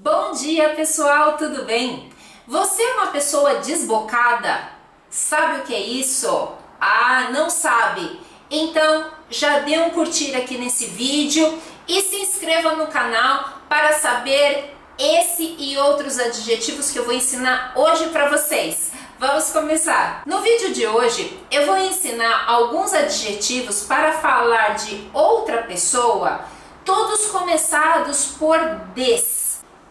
Bom dia pessoal, tudo bem? Você é uma pessoa desbocada? Sabe o que é isso? Ah, não sabe? Então já dê um curtir aqui nesse vídeo e se inscreva no canal para saber esse e outros adjetivos que eu vou ensinar hoje para vocês. Vamos começar! No vídeo de hoje eu vou ensinar alguns adjetivos para falar de outra pessoa, todos começados por des.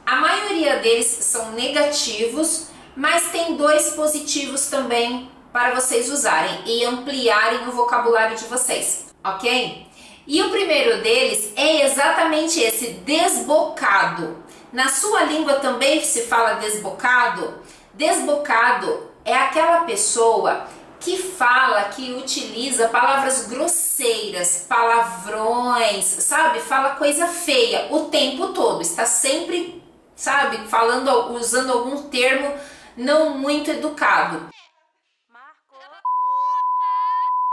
A maioria deles são negativos, mas tem dois positivos também para vocês usarem e ampliarem o vocabulário de vocês, ok? E o primeiro deles é exatamente esse, desbocado. Na sua língua também se fala desbocado? Desbocado é aquela pessoa que fala, que utiliza palavras grosseiras, palavrões, sabe? Fala coisa feia o tempo todo, está sempre, sabe, falando, usando algum termo não muito educado.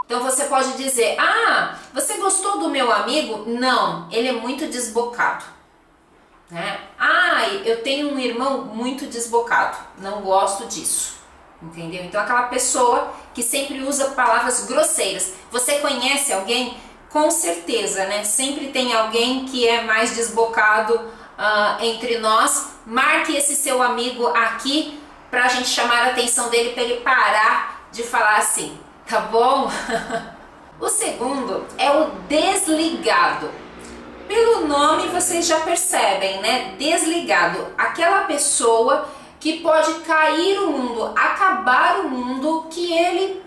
Então você pode dizer: "Ah, você gostou do meu amigo?" Não, ele é muito desbocado. Né? Ah, eu tenho um irmão muito desbocado. Não gosto disso entendeu? Então aquela pessoa que sempre usa palavras grosseiras. Você conhece alguém? Com certeza, né? Sempre tem alguém que é mais desbocado uh, entre nós. Marque esse seu amigo aqui para a gente chamar a atenção dele para ele parar de falar assim, tá bom? o segundo é o desligado. Pelo nome vocês já percebem, né? Desligado, aquela pessoa que pode cair o mundo, acabar o mundo, que ele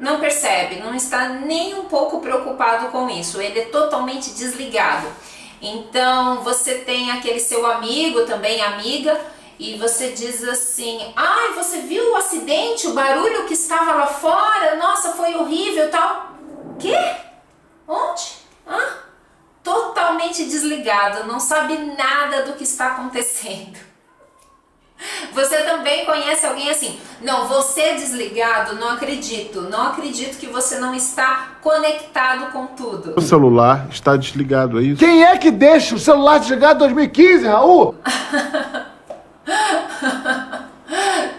não percebe, não está nem um pouco preocupado com isso, ele é totalmente desligado. Então você tem aquele seu amigo, também amiga, e você diz assim: ai, você viu o acidente, o barulho que estava lá fora? Nossa, foi horrível tal. Que? Onde? Hã? Totalmente desligado, não sabe nada do que está acontecendo. Você também conhece alguém assim? Não, você é desligado, não acredito. Não acredito que você não está conectado com tudo. O celular está desligado, é isso? Quem é que deixa o celular desligado em 2015, Raul?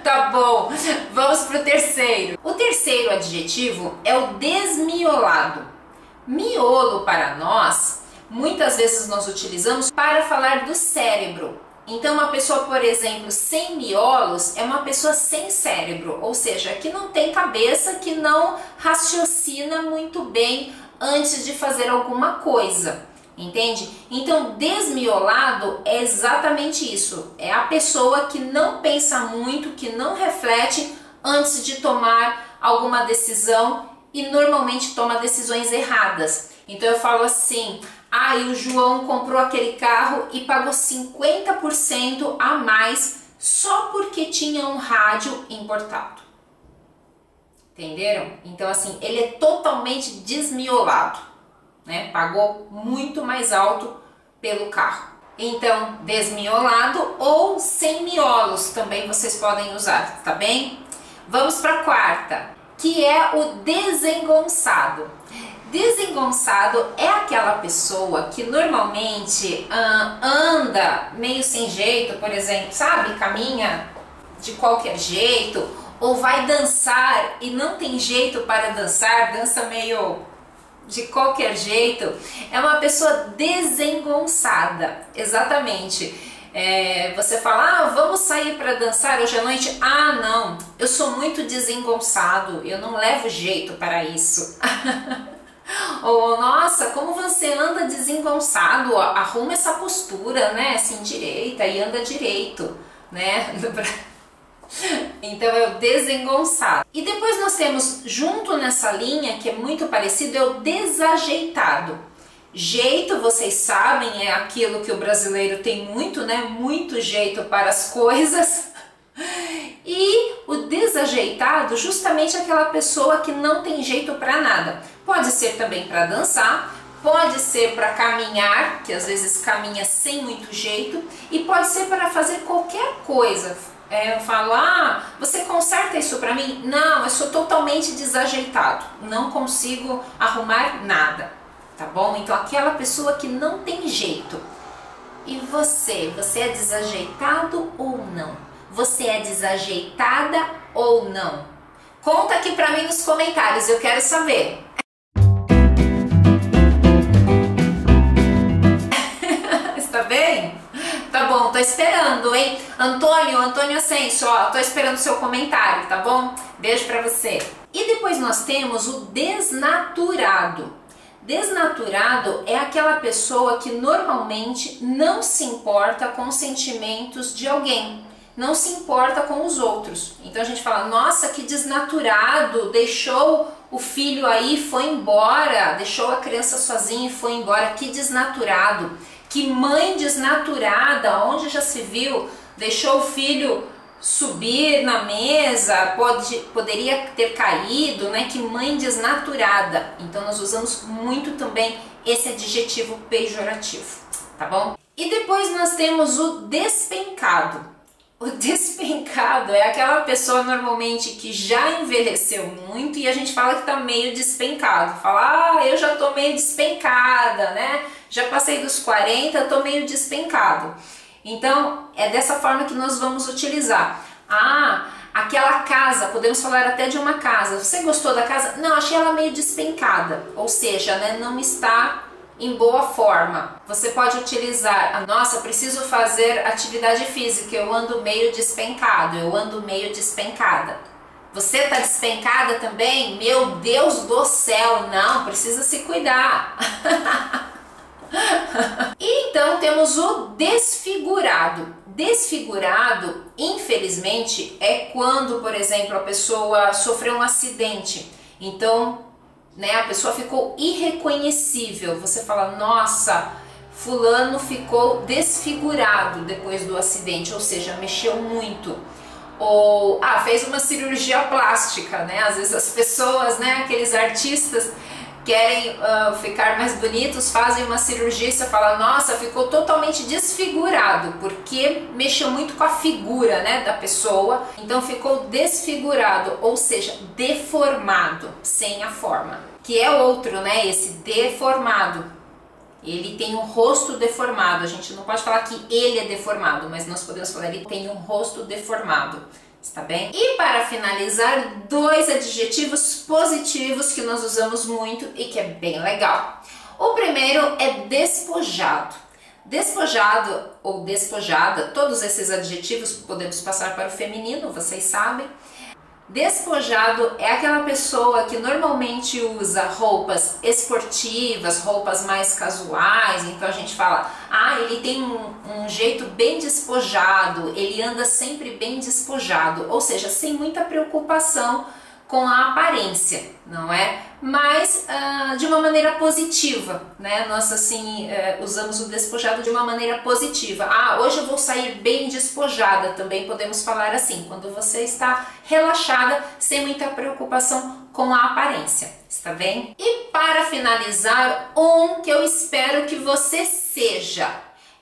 tá bom, vamos pro terceiro. O terceiro adjetivo é o desmiolado. Miolo para nós, muitas vezes nós utilizamos para falar do cérebro então, uma pessoa, por exemplo, sem miolos é uma pessoa sem cérebro, ou seja, que não tem cabeça, que não raciocina muito bem antes de fazer alguma coisa. Entende? Então, desmiolado é exatamente isso. É a pessoa que não pensa muito, que não reflete antes de tomar alguma decisão e normalmente toma decisões erradas. Então eu falo assim: ah, e o João comprou aquele carro e pagou 50% a mais só porque tinha um rádio importado. Entenderam? Então, assim, ele é totalmente desmiolado, né? Pagou muito mais alto pelo carro. Então, desmiolado ou sem miolos também vocês podem usar, tá bem? Vamos para a quarta, que é o desengonçado. Desengonçado é aquela pessoa que normalmente uh, anda meio sem jeito, por exemplo, sabe? Caminha de qualquer jeito, ou vai dançar e não tem jeito para dançar, dança meio de qualquer jeito. É uma pessoa desengonçada, exatamente. É, você fala, ah, vamos sair para dançar hoje à noite? Ah, não, eu sou muito desengonçado, eu não levo jeito para isso. Ou, nossa, como você anda desengonçado, arruma essa postura, né, assim, direita e anda direito, né? Então é o desengonçado. E depois nós temos, junto nessa linha, que é muito parecido, é o desajeitado. Jeito, vocês sabem, é aquilo que o brasileiro tem muito, né? Muito jeito para as coisas. E o desajeitado, justamente aquela pessoa que não tem jeito para nada. Pode ser também para dançar, pode ser para caminhar, que às vezes caminha sem muito jeito, e pode ser para fazer qualquer coisa. É, eu falo, ah, você conserta isso para mim? Não, eu sou totalmente desajeitado, não consigo arrumar nada, tá bom? Então aquela pessoa que não tem jeito. E você? Você é desajeitado ou não? Você é desajeitada ou não? Conta aqui pra mim nos comentários, eu quero saber. Está bem? Tá bom, tô esperando, hein? Antônio, Antônio Ascenso, ó, tô esperando seu comentário, tá bom? Beijo pra você. E depois nós temos o desnaturado. Desnaturado é aquela pessoa que normalmente não se importa com os sentimentos de alguém, não se importa com os outros. Então a gente fala, nossa, que desnaturado, deixou o filho aí, foi embora, deixou a criança sozinha e foi embora, que desnaturado. Que mãe desnaturada, onde já se viu, deixou o filho subir na mesa, pode, poderia ter caído, né? Que mãe desnaturada. Então nós usamos muito também esse adjetivo pejorativo, tá bom? E depois nós temos o despencado. O despencado é aquela pessoa normalmente que já envelheceu muito e a gente fala que tá meio despencado. Fala, ah, eu já tô meio despencada, né? Já passei dos 40, tô meio despencado. Então, é dessa forma que nós vamos utilizar. Ah, aquela casa, podemos falar até de uma casa. Você gostou da casa? Não, achei ela meio despencada, ou seja, né, não está em boa forma. Você pode utilizar, ah, nossa, preciso fazer atividade física, eu ando meio despencado, eu ando meio despencada. Você está despencada também? Meu Deus do céu, não, precisa se cuidar. e então temos o desfigurado. Desfigurado, infelizmente, é quando, por exemplo, a pessoa sofreu um acidente. Então, né, a pessoa ficou irreconhecível. Você fala, nossa, fulano ficou desfigurado depois do acidente, ou seja, mexeu muito. Ou, ah, fez uma cirurgia plástica, né? Às vezes as pessoas, né, aqueles artistas querem uh, ficar mais bonitos, fazem uma cirurgia e você fala, nossa, ficou totalmente desfigurado, porque mexeu muito com a figura né, da pessoa, então ficou desfigurado, ou seja, deformado, sem a forma. Que é outro, né? Esse deformado. Ele tem um rosto deformado. A gente não pode falar que ele é deformado, mas nós podemos falar que ele tem um rosto deformado. Está bem? E para finalizar, dois adjetivos positivos que nós usamos muito e que é bem legal. O primeiro é despojado. Despojado ou despojada, todos esses adjetivos podemos passar para o feminino, vocês sabem. Despojado é aquela pessoa que normalmente usa roupas esportivas, roupas mais casuais, então a gente fala, ah, ele tem um, um, jeito bem despojado, ele anda sempre bem despojado, ou seja, sem muita preocupação com a aparência, não é? Mas uh, de uma maneira positiva, né? Nós assim uh, usamos o despojado de uma maneira positiva. Ah, hoje eu vou sair bem despojada, também podemos falar assim, quando você está relaxada, sem muita preocupação com a aparência, está bem? E para finalizar, um que eu espero que você seja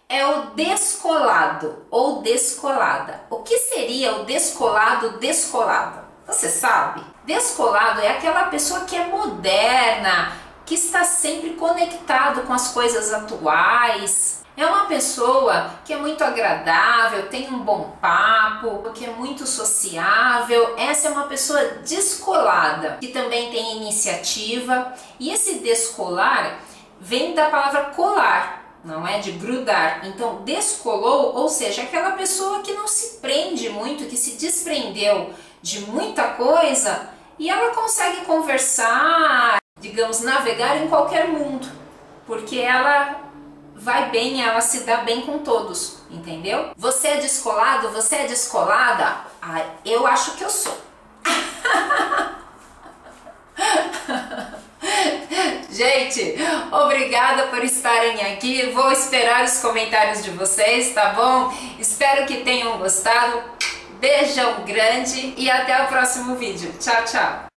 é o descolado ou descolada. O que seria o descolado descolada? Você sabe? Descolado é aquela pessoa que é moderna, que está sempre conectado com as coisas atuais. É uma pessoa que é muito agradável, tem um bom papo, que é muito sociável. Essa é uma pessoa descolada, que também tem iniciativa. E esse descolar vem da palavra colar, não é de grudar. Então, descolou, ou seja, aquela pessoa que não se prende muito, que se desprendeu de muita coisa e ela consegue conversar, digamos, navegar em qualquer mundo, porque ela vai bem, ela se dá bem com todos, entendeu? Você é descolado, você é descolada? Ah, eu acho que eu sou. Gente, obrigada por estarem aqui. Vou esperar os comentários de vocês, tá bom? Espero que tenham gostado. Beijão grande e até o próximo vídeo. Tchau, tchau!